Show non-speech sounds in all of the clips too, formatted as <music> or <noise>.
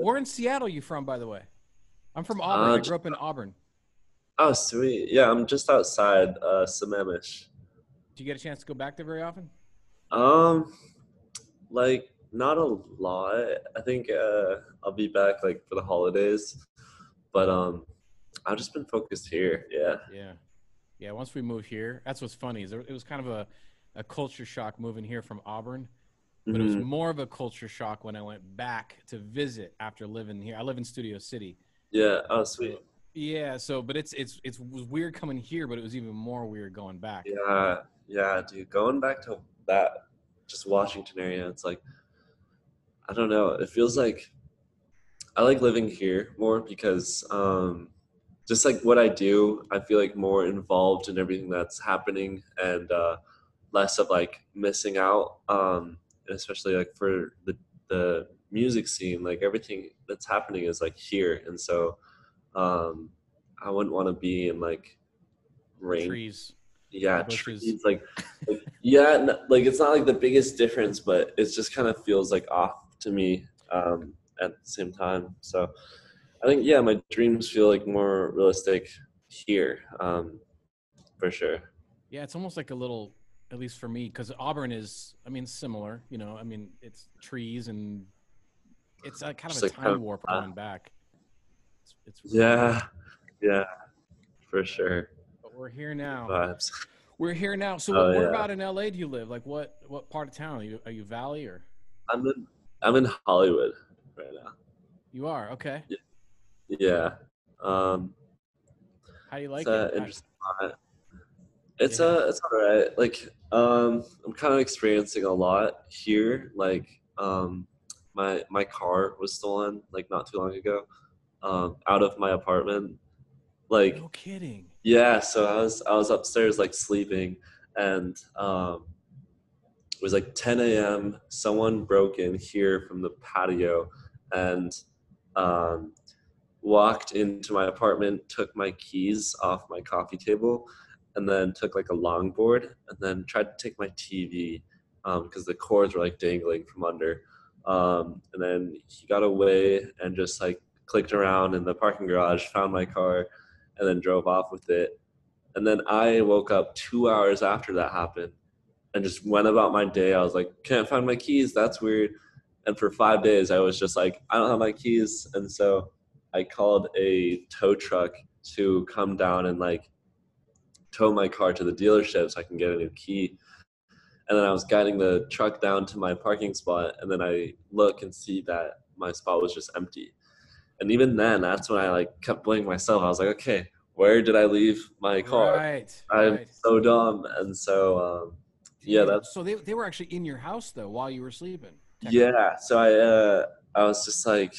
Where in Seattle you from, by the way? I'm from Auburn. Uh, I grew up in Auburn. Oh, sweet. Yeah, I'm just outside uh, Sammamish. Do you get a chance to go back there very often? Um, like not a lot. I think uh, I'll be back like for the holidays, but um, I've just been focused here. Yeah. Yeah, yeah. Once we moved here, that's what's funny is it was kind of a, a culture shock moving here from Auburn, but it was Mhm. more of a culture shock when I went back to visit after living here. I live in Studio City. Yeah. Oh, sweet. Yeah, so but it's it's it's was weird coming here, but it was even more weird going back. Yeah. Yeah, dude. Going back to that, just Washington area. It's like, I don't know. It feels like I like living here more because um, just like what I do, I feel like more involved in everything that's happening and uh, less of like missing out. Um, especially like for the the music scene, like everything that's happening is like here, and so um, I wouldn't want to be in like rain. Trees. Yeah, bushes. trees, like, like yeah, n- like it's not like the biggest difference, but it just kind of feels like off to me um, at the same time. So I think yeah, my dreams feel like more realistic here, um, for sure. Yeah, it's almost like a little, at least for me, because Auburn is, I mean, similar. You know, I mean, it's trees and it's a kind of Just a like time warp flat. going back. It's, it's Yeah, yeah, for sure. But we're here now. Vibes. We're here now. So, Oh, what, where yeah. about in LA do you live? Like, what what part of town are you? Are you Valley or I'm in I'm in Hollywood right now. you are? Okay. Yeah. Um, How do you like it's it? Interesting. It's Yeah. uh it's all right. Like um I'm kind of experiencing a lot here. Like um my my car was stolen like not too long ago. Um out of my apartment. Like no kidding. yeah, so I was I was upstairs like sleeping and um it was like 10 a.m. Someone broke in here from the patio and um, walked into my apartment, took my keys off my coffee table, and then took like a longboard and then tried to take my TV because the cords were like dangling from under. Um, and then he got away and just like clicked around in the parking garage, found my car, and then drove off with it. And then I woke up two hours after that happened and just went about my day. I was like, can't find my keys. That's weird. And for five days, I was just like, I don't have my keys. And so I called a tow truck to come down and like tow my car to the dealership so I can get a new key. And then I was guiding the truck down to my parking spot. And then I look and see that my spot was just empty. And even then, that's when I like kept blaming myself. I was like, okay, where did I leave my car? Right. I'm right. so dumb. And so, um, yeah, that's so they they were actually in your house though while you were sleeping. yeah. So I, uh, I was just like,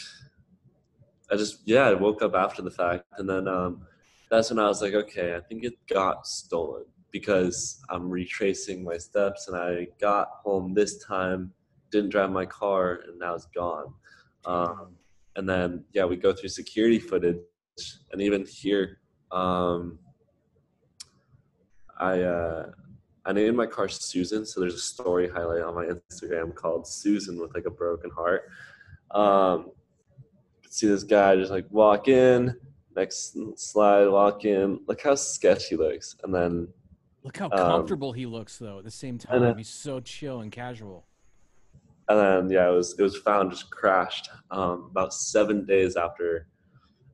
I just, yeah, I woke up after the fact. And then, um, that's when I was like, okay, I think it got stolen because I'm retracing my steps and I got home this time, didn't drive my car, and now it's gone. Um, and then, yeah, we go through security footage, and even here, um, I, uh, I named my car Susan, so there's a story highlight on my Instagram called Susan with like a broken heart. Um, see this guy just like walk in, next slide, walk in. Look how sketchy he looks, and then Look how Um, comfortable he looks though. At the same time, then- he's so chill and casual. and then yeah, it was it was found just crashed um, about seven days after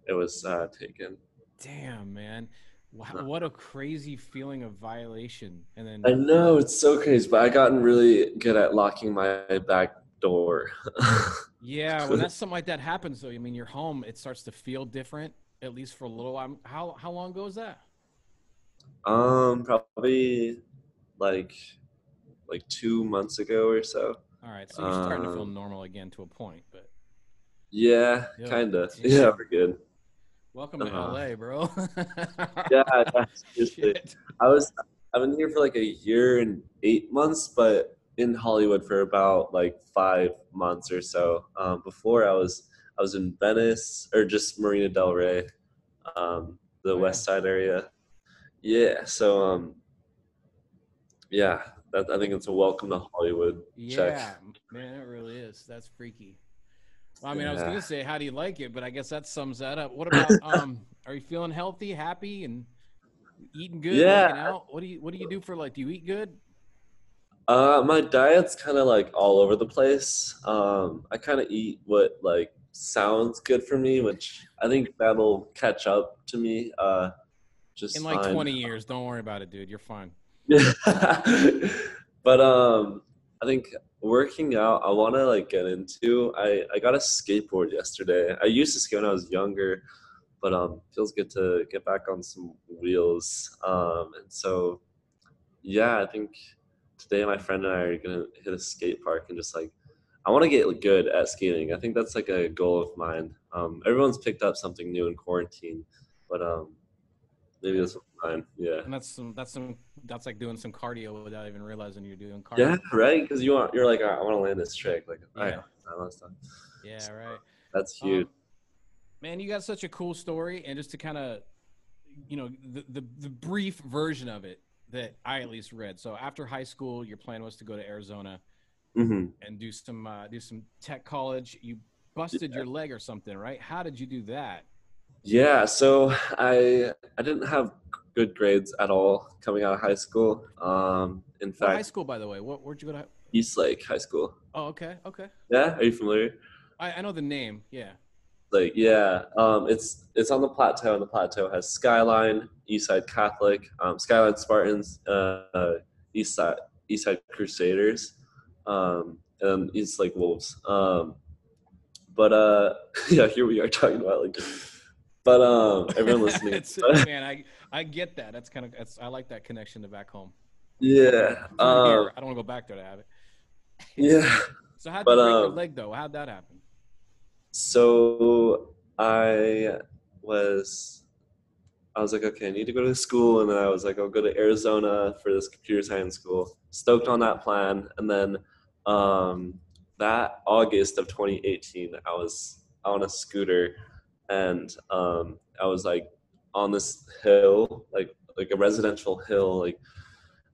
it was uh, taken. Damn, man. Wow, what a crazy feeling of violation. And then I know it's so crazy, but I gotten really good at locking my back door. <laughs> Yeah, when that's something like that happens, though, I mean, you're home, it starts to feel different, at least for a little while. How how long ago was that? um, probably like like two months ago or so. All right, so you're starting to feel Um, normal again to a point, but Yeah, Yeah, kinda. Yeah, we're good. welcome to Uh-huh. LA, bro. Yeah, <laughs> yeah, seriously. Shit. I was I've been here for like a year and eight months, but in Hollywood for about like five months or so. Um, before I was I was in Venice or just Marina Del Rey, um, the Oh, West Side area. Yeah, so um, yeah, that, I think it's a welcome to Hollywood Yeah, check. man, it really is. That's freaky. Well, I mean, I was gonna say, how do you like it? But I guess that sums that up. What about <laughs> um? Are you feeling healthy, happy, and eating good? Yeah. out? What do you What do you do for like? Do you eat good? Uh, my diet's kind of like all over the place. Um, I kind of eat what like sounds good for me, which I think that'll catch up to me. Uh, just In like fine. 20 years, don't worry about it, dude. You're fine. <laughs> but um, I think working out, I want to like get into. I I got a skateboard yesterday. I used to skate when I was younger, but um, feels good to get back on some wheels. Um, and so, yeah, I think today my friend and I are gonna hit a skate park and just like. I want to get good at skating. I think that's like a goal of mine. Um, everyone's picked up something new in quarantine, but um, maybe that's mine. Yeah. And that's some. That's some. That's like doing some cardio without even realizing you're doing cardio. Yeah, right. Because you want, you're like, "All right, I want to land this trick. Like, all right, Yeah. I want stuff. Yeah. Right. That's Um, man, you got such a cool story, and just to kind of, you know, the, the the brief version of it that I at least read. So after high school, your plan was to go to Arizona hmm and do some uh, do some tech college. You busted your leg or something, right? How did you do that? Yeah. So I I didn't have good grades at all coming out of high school. Um, in What high school, by the way? What where'd you go to? Eastlake High School. Oh, okay, okay. Yeah, are you familiar? I, I know the name. Yeah. Like, yeah. Um, it's it's on the plateau, and the plateau has Skyline, Eastside Catholic, um, Skyline Spartans, uh, Eastside Eastside Crusaders, um, and Eastlake Wolves. Um, but uh, <laughs> yeah, here we are talking about like, but um, everyone <laughs> listening. It's- man, I I get that. That's kind of that's I like that connection to back home. yeah, um. I don't want to go back there to have it. <laughs> yeah. So how did But, you break your um, leg though? How'd that happen? So I was, I was like, okay, I need to go to school, and then I was like, I'll go to Arizona for this computer science school. Stoked on that plan, and then um, that August of 2018, I was on a scooter, and um, I was like on this hill, like like a residential hill, like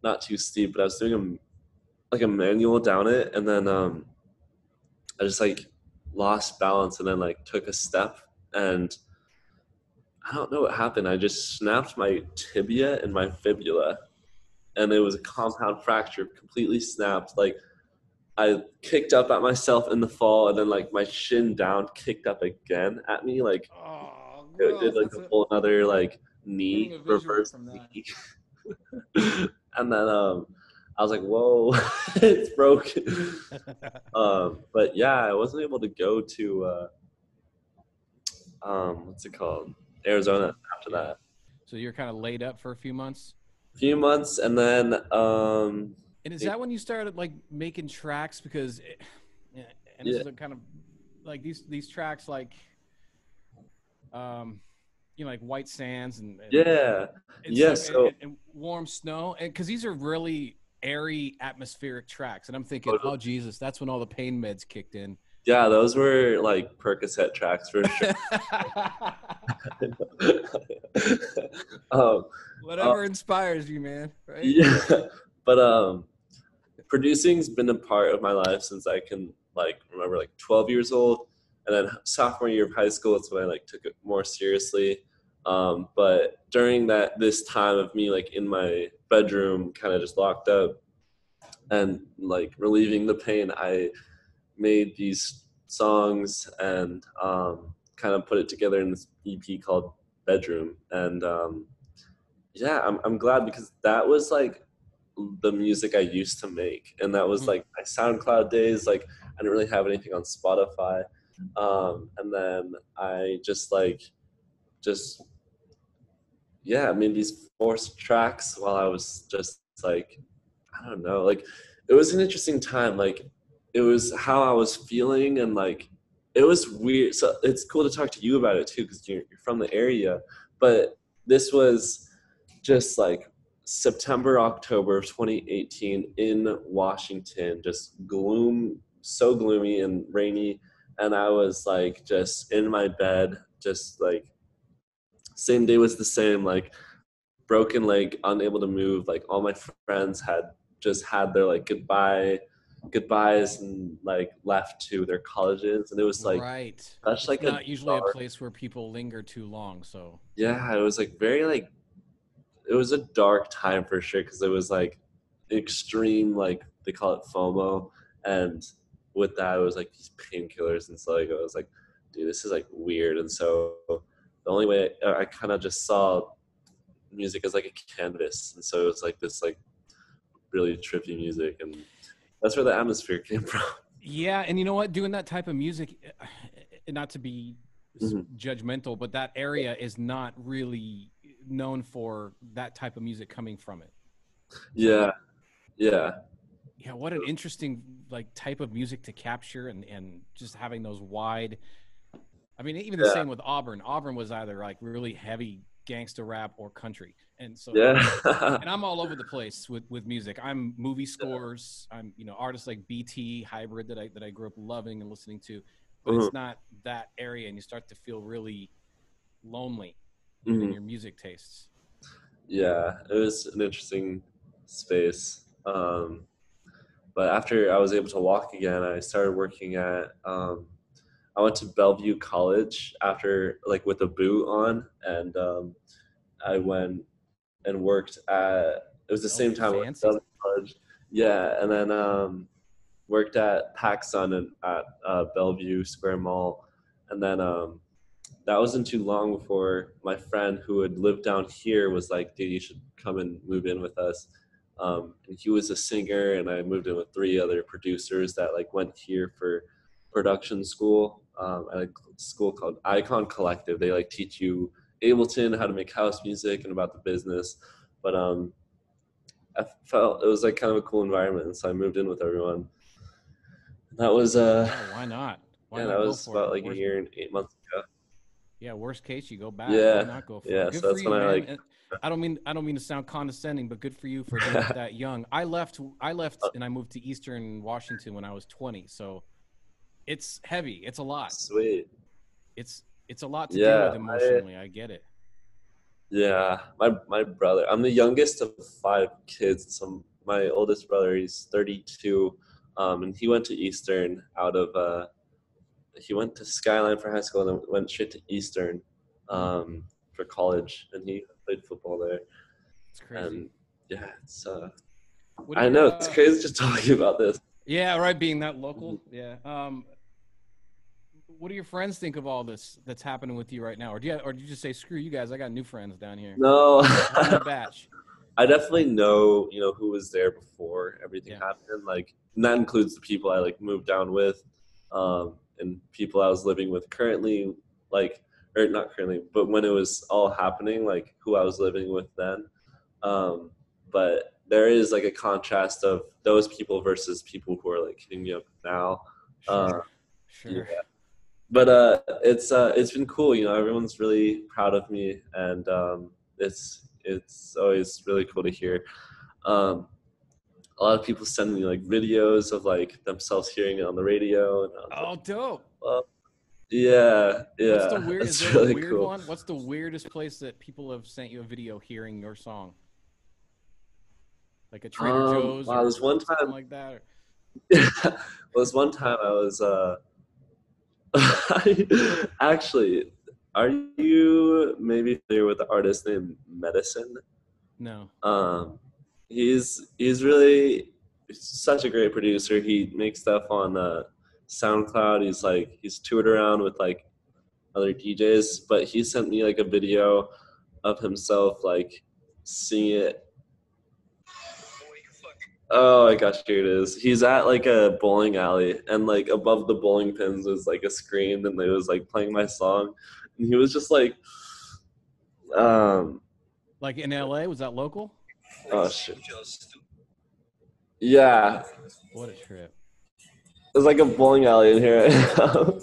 not too steep, but I was doing a like a manual down it, and then um, I just like lost balance and then like took a step and I don't know what happened. I just snapped my tibia and my fibula and it was a compound fracture, completely snapped. Like I kicked up at myself in the fall and then like my shin down kicked up again at me. Like Oh, it did like a whole another like knee Getting a visual reverse knee. <laughs> and then um I was like, whoa, <laughs> it's broken. <laughs> um, but yeah, I wasn't able to go to uh, um, what's it called, Arizona after that. so you're kind of laid up for a few months. A few months, and then um, And is Yeah. that when you started like making tracks? Because, it, yeah, and this Yeah. is a kind of like these these tracks like, um, you know, like White Sands and, and yeah, and yeah, so- and, and Warm Snow, and because these are really airy atmospheric tracks, and I'm thinking, Totally. oh Jesus, that's when all the pain meds kicked in. yeah, those were like Percocet tracks for sure. <laughs> <laughs> um, Whatever inspires you, man. Right? yeah <laughs> but um producing's been a part of my life since i can like remember like 12 years old. And then sophomore year of high school it's when i like took it more seriously. Um but during that this time of me like in my bedroom kind of just locked up and like relieving the pain i made these songs and um kind of put it together in this ep called bedroom. And um yeah I'm, I'm glad because that was like the music i used to make and that was Mhm. like my soundcloud days like i didn't really have anything on spotify um and then i just like just yeah I made these forced tracks while i was just like i don't know like it was an interesting time like it was how i was feeling and like it was weird so it's cool to talk to you about it too because you're, you're from the area but this was just like September, October of 2018 in Washington, just gloom, so gloomy and rainy. And I was like just in my bed, just like same day was the same, like broken leg, unable to move. Like all my friends had just had their like goodbye goodbyes and like left to their colleges, and it was like right. such like not a usually dark- a place where people linger too long. So yeah, it was like very like it was a dark time for sure because it was like extreme like they call it FOMO, and with that it was like these painkillers and so like I was like, dude, this is like weird, and so the only way I, I kind of just saw music as like a canvas, and so it was like this like really trippy music, and that's where the atmosphere <laughs> came from. yeah, and you know what? Doing that type of music, eh, not to be Mhm. judgmental, but that area is not really known for that type of music coming from it. yeah, yeah, Yeah, what an interesting like type of music to capture and and just having those wide I mean even the Yeah. same with Auburn. Auburn was either like really heavy gangster rap or country. And so yeah. <laughs> and I'm all over the place with with music. I'm movie scores, I'm you know artists like BT, Hybrid that I that I grew up loving and listening to. But Mhm. it's not that area and you start to feel really lonely in Mhm. your music tastes. Yeah, it was an interesting space. Um, but after I was able to walk again, I started working at. Um, I went to Bellevue College after, like, with a boot on, and um, I went and worked at. It was the Oh, same time I went to fancy. Bellevue College. Yeah, and then um, worked at PacSun and at uh, Bellevue Square Mall, and then um, that wasn't too long before my friend who had lived down here was like, dude, you should come and move in with us. Um, and he was a singer, and I moved in with three other producers that like went here for production school um, at a school called Icon Collective. They like teach you Ableton, how to make house music, and about the business. But um, I felt it was like kind of a cool environment, so I moved in with everyone. That was uh, Oh, why not? Why yeah, not that was about it? like a year and eight months ago. Yeah, worst case you go back. Yeah, not go for yeah, it? Good so for that's you, when I, like- I don't mean I don't mean to sound condescending, but good for you for it <laughs> that young. I left I left Uh and I moved to Eastern Washington when I was 20. So it's heavy. It's a lot. Sweet. It's it's a lot to Yeah, deal with I- emotionally. I get it. Yeah, my my brother. I'm the youngest of five kids. So my oldest brother, he's 32, um, and he went to Eastern out of. Uh, he went to Skyline for high school and then went straight to Eastern um, for college, and he played football there. It's crazy. And yeah, it's. Uh, What I you, know it's crazy just <laughs> talking about this. Yeah, right. Being that local. Mm-hmm. Yeah. Um, what do your friends think of all this that's happening with you right now, or do you, or do you just say screw you guys? I got new friends down here. No, I'm in a batch. I definitely know, you know, who was there before everything Yeah. happened. Like, and that includes the people I like moved down with, um, and people I was living with currently, like, or not currently, but when it was all happening, like who I was living with then. Um, but there is like a contrast of those people versus people who are like hitting me up now. Uh, Sure. sure. yeah. But uh, it's uh, it's been cool. You know, everyone's really proud of me, and um, it's it's always really cool to hear. Um, a lot of people send me like videos of like themselves hearing it on the radio, and was like, Oh, dope. well, yeah, yeah, What's the weird? Is really a weird cool. one? What's the weirdest place that people have sent you a video hearing your song? Like a Trader Um, Joe's wow, or this one something time- like that. Or, <laughs> well, this one time I was uh, <laughs> actually. Are you maybe familiar with the artist named Medasin? no. Um, he's he's really such a great producer. He makes stuff on uh, SoundCloud. He's like he's toured around with like other DJs, but he sent me like a video of himself like singing it. Oh my gosh, here it is. He's at like a bowling alley, and like above the bowling pins was like a screen, and it was like playing my song, and he was just like, um, Like in LA, was that local? Oh shit. Yeah, What a trip! there's like a bowling alley in here. <laughs>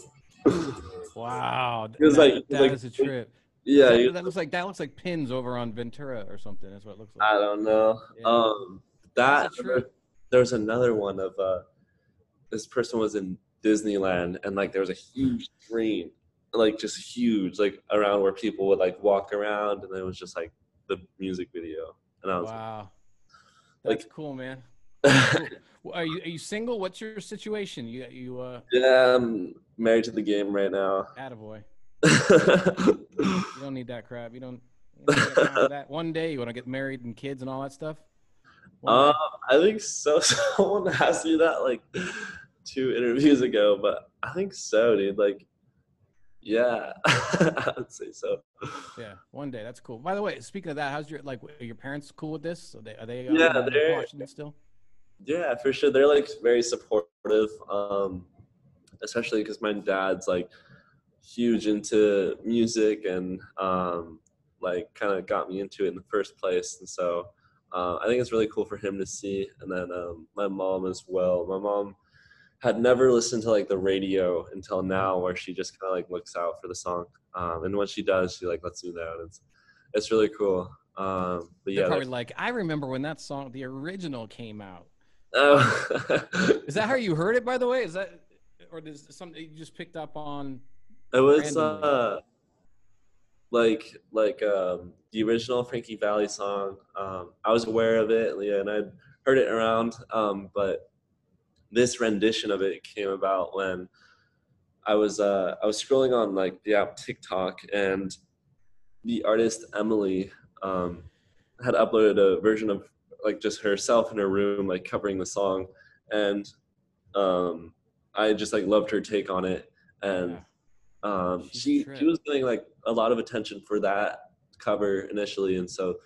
Wow, It was that, like- it was that like- is a trip. yeah, that, that looks like that looks like Pinz over on Ventura or something. That's what it looks like. I don't know. Yeah. Um, that That's there was another one of uh, this person was in Disneyland and like there was a huge screen, like just huge, like around where people would like walk around, and it was just like the music video, and I was Wow, like- that's cool, man. <laughs> Cool. Are you are you single? What's your situation? You you uh, Yeah, I'm married to the game right now. attaboy. <laughs> You don't need that crap. You don't. You don't get time for that. One day you want to get married and kids and all that stuff. Um. I think so. <laughs> Someone asked me that like two interviews ago, but I think so, dude. Like, yeah, <laughs> I would say so. yeah, one day. That's cool. By the way, speaking of that, how's your like? Are your parents cool with this? Are they? Are they uh, Yeah, they're- Washington still? Yeah, for sure. They're like very supportive, um, especially because my dad's like huge into music and um, like kind of got me into it in the first place. And so uh, I think it's really cool for him to see. And then um, my mom as well. My mom had never listened to like the radio until now, where she just kind of like looks out for the song. Um, and when she does, she like lets me know. And it's it's really cool. Um, but They're yeah, probably like, I remember when that song, the original, came out. Oh. Is that how <laughs> you heard it? By the way, is that or is something you just picked up on? It was uh like like um the original Frankie Valli song. Um I was aware of it, yeah, and I'd heard it around. Um but this rendition of it came about when I was uh I was scrolling on like the app TikTok and the artist Emilee um had uploaded a version of like just herself in her room like covering the song. And um I just like loved her take on it. And um, she she was getting like a lot of attention for that cover initially, and so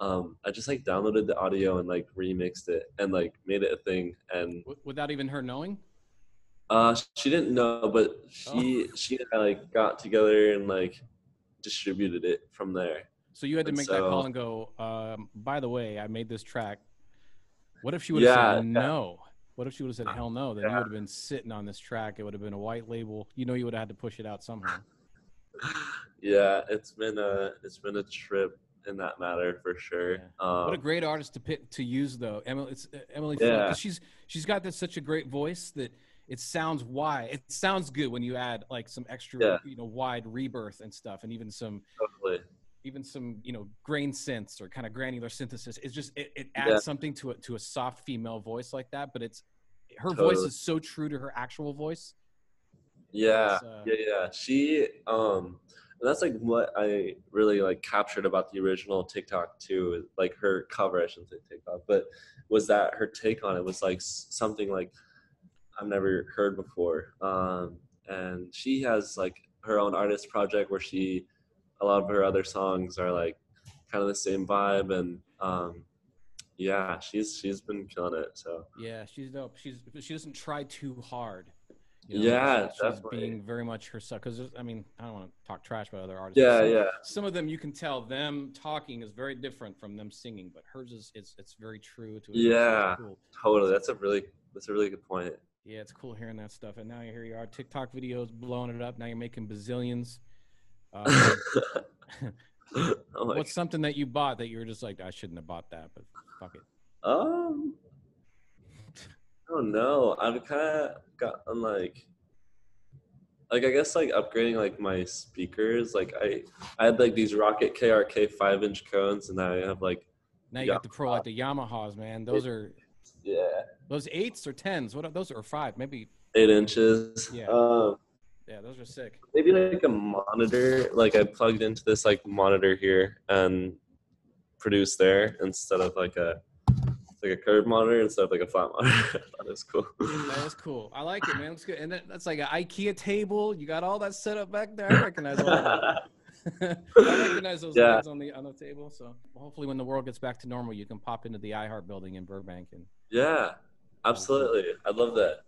um, I just like downloaded the audio and like remixed it and like made it a thing. And without even her knowing. uh, she didn't know, but she Oh. she and I like got together and like distributed it from there. So you had to And make that call and go. Um, by the way, I made this track. What if she would have Yeah, said yeah. no? What if she would have said hell no? Then you would have been sitting on this track. It would have been a white label. You know, you would have had to push it out somehow. <laughs> yeah, it's been a it's been a trip in that matter for sure. Yeah. Um, what a great artist to pick to use though. Emilee, it's uh, Emilee. Yeah. she's she's got this such a great voice that it sounds wide. It sounds good when you add like some extra, Yeah. you know, wide reverb and stuff, and even some totally. even some you know grain synths or kind of granular synthesis it's just it, it adds Yeah. something to it to a soft female voice like that but it's her voice is so true to her actual voice Yeah, uh, yeah, yeah. She um that's like what I really like captured about the original TikTok too, like her cover, I shouldn't say TikTok, but was that her take on it was like something like I've never heard before. Um and she has like her own artist project where she a lot of her other songs are like kind of the same vibe and um yeah, she's she's been killing it. So yeah she's dope she's she doesn't try too hard Yeah, she's, definitely. being very much herself because i mean i don't want to talk trash about other artists yeah, some, yeah. some of them you can tell them talking is very different from them singing but hers is it's, it's very true to it. Yeah. cool. Totally. That's a really that's a really good point. Yeah, it's cool hearing that stuff. And now here you are, TikTok videos blowing it up. Now you're making bazillions. Um, <laughs> <laughs> Oh what's something that you bought that you were just like, I shouldn't have bought that, but fuck it. Um, I don't know. I've kind of gotten like, like I guess like upgrading like my speakers. Like I, I had like these Rokit KRK five inch cones, and now I have like Now you got the pro like the Yamahas, man. Those are yeah those eights or tens. What are those are five? Maybe eight inches. Yeah. Um, yeah, those are sick. maybe like a monitor. Like I plugged into this like monitor here and produced there instead of like a like a curved monitor instead of like a flat monitor. <laughs> that is cool. That is cool. I like it, man. That's good. And that, that's like an IKEA table. You got all that set up back there. I recognize all that. <laughs> <laughs> I recognize those Yeah. on the on the table. So hopefully, when the world gets back to normal, you can pop into the iHeart building in Burbank and Yeah, absolutely. I love that.